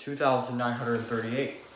2,938.